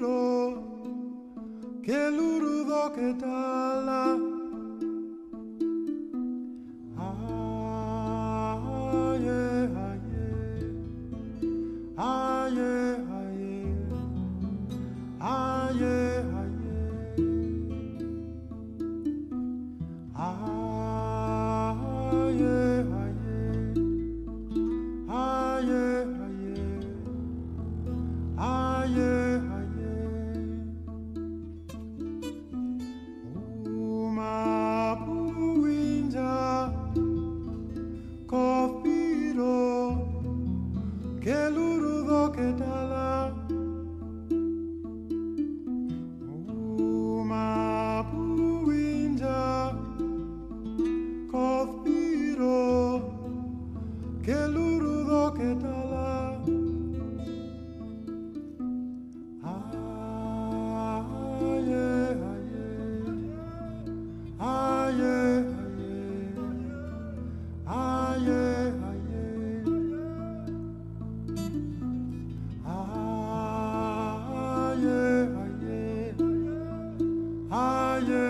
giro que lurudo que tala. Aye aye aye aye Keluru que tala. Uma puinja. Kothpiro. hayır